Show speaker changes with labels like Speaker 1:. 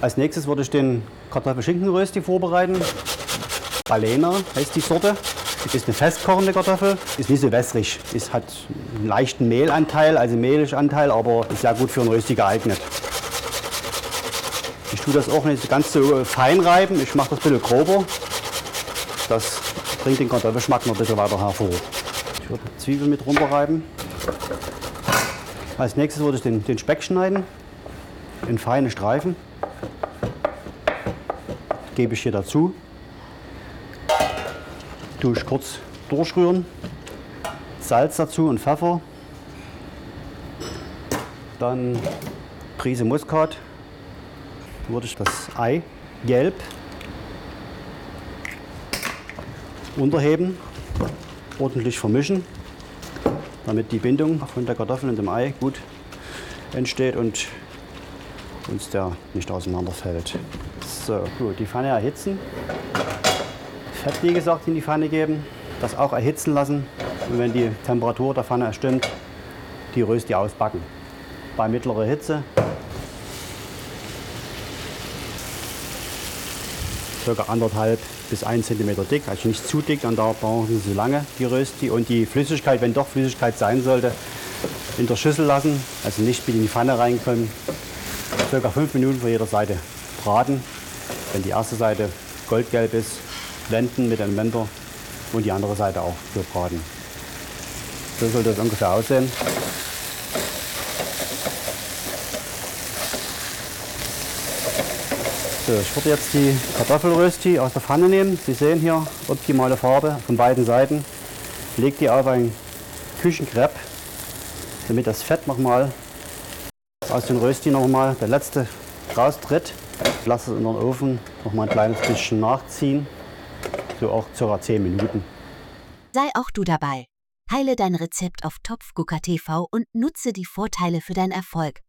Speaker 1: Als nächstes würde ich den Kartoffelschinkenrösti vorbereiten. Balena heißt die Sorte. Ist eine festkochende Kartoffel, ist nicht so wässrig. Es hat einen leichten Mehlanteil, also Mehliganteil, aber ist sehr gut für ein Rösti geeignet. Ich tue das auch nicht ganz so fein reiben, ich mache das ein bisschen grober. Das bringt den Kartoffelschmack noch ein bisschen weiter hervor. Ich würde Zwiebeln mit runterreiben. Als nächstes würde ich den, den Speck schneiden in feine Streifen. Gebe ich hier dazu. Tue kurz durchrühren. Salz dazu und Pfeffer. Dann Prise Muskat. Würde ich das Ei gelb unterheben, ordentlich vermischen, damit die Bindung von der Kartoffel und dem Ei gut entsteht und uns der nicht auseinanderfällt. So, gut, die Pfanne erhitzen. Fett, wie gesagt, in die Pfanne geben, das auch erhitzen lassen und wenn die Temperatur der Pfanne stimmt, die Rösti ausbacken. Bei mittlerer Hitze ca. anderthalb bis 1 cm dick, also nicht zu dick, dann brauchen sie lange die Rösti und die Flüssigkeit, wenn doch Flüssigkeit sein sollte, in der Schüssel lassen, also nicht mit in die Pfanne reinkommen. Circa 5 Minuten von jeder Seite braten. Wenn die erste Seite goldgelb ist, wenden mit einem Wender und die andere Seite auch für braten. So soll das ungefähr aussehen. So, ich würde jetzt die Kartoffelrösti aus der Pfanne nehmen. Sie sehen hier optimale Farbe von beiden Seiten. Leg die auf ein Küchenkrepp, damit das Fett nochmal aus dem Rösti nochmal der letzte raustritt. Lasse es in den Ofen noch mal ein kleines bisschen nachziehen, so auch ca. 10 Minuten.
Speaker 2: Sei auch du dabei. Teile dein Rezept auf Topfgucker TV und nutze die Vorteile für deinen Erfolg.